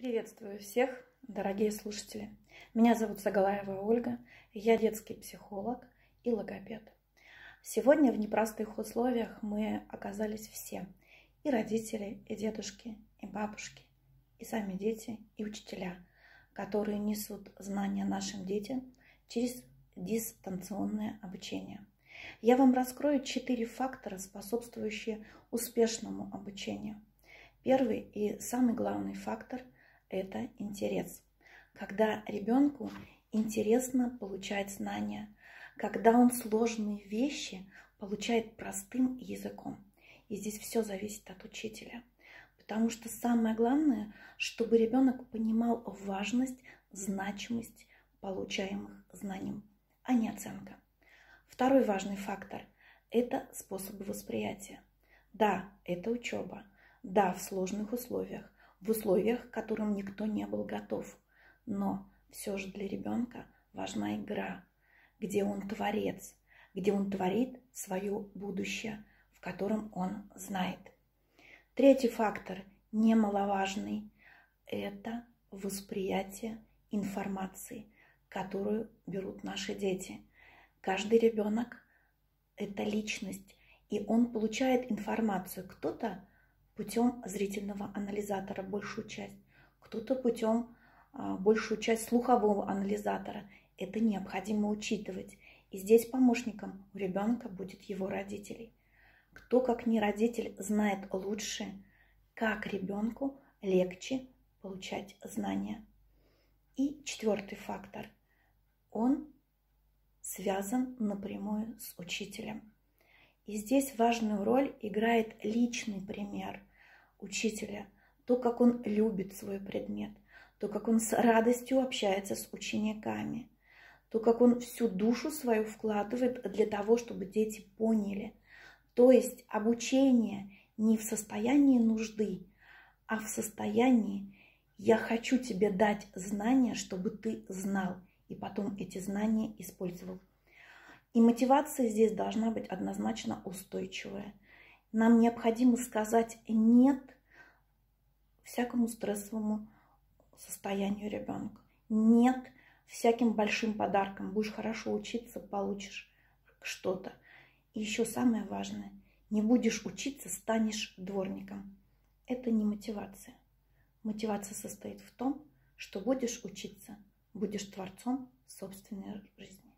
Приветствую всех, дорогие слушатели. Меня зовут Загалаева Ольга, я детский психолог и логопед. Сегодня в непростых условиях мы оказались все. И родители, и дедушки, и бабушки, и сами дети, и учителя, которые несут знания нашим детям через дистанционное обучение. Я вам раскрою четыре фактора, способствующие успешному обучению. Первый и самый главный фактор – это интерес. Когда ребенку интересно получать знания, когда он сложные вещи получает простым языком. И здесь все зависит от учителя. Потому что самое главное, чтобы ребенок понимал важность, значимость получаемых знаний, а не оценка. Второй важный фактор – это способы восприятия. Да, это учеба. Да, в сложных условиях в условиях, к которым никто не был готов. Но все же для ребенка важна игра, где он творец, где он творит свое будущее, в котором он знает. Третий фактор, немаловажный, это восприятие информации, которую берут наши дети. Каждый ребенок – это личность, и он получает информацию. Кто-то путем зрительного анализатора большую часть, кто-то путем а, большую часть слухового анализатора. Это необходимо учитывать. И здесь помощником у ребенка будет его родителей. Кто, как не родитель, знает лучше, как ребенку легче получать знания. И четвертый фактор. Он связан напрямую с учителем. И здесь важную роль играет личный пример – учителя, то, как он любит свой предмет, то, как он с радостью общается с учениками, то, как он всю душу свою вкладывает для того, чтобы дети поняли. То есть обучение не в состоянии нужды, а в состоянии «я хочу тебе дать знания, чтобы ты знал», и потом эти знания использовал. И мотивация здесь должна быть однозначно устойчивая – нам необходимо сказать «нет» всякому стрессовому состоянию ребенка. Нет всяким большим подаркам. Будешь хорошо учиться, получишь что-то. И еще самое важное, не будешь учиться, станешь дворником. Это не мотивация. Мотивация состоит в том, что будешь учиться, будешь творцом собственной жизни.